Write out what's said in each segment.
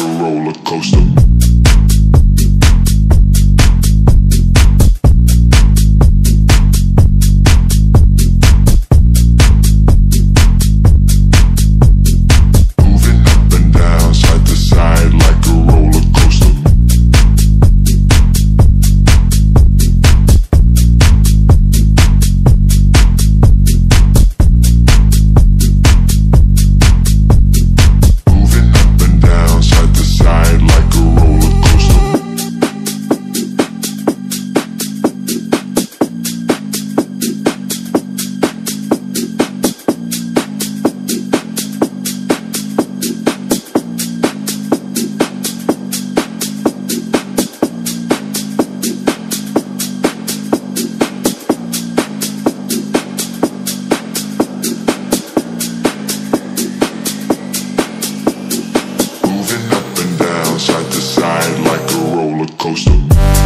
a roller coaster. roller coaster.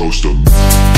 coaster.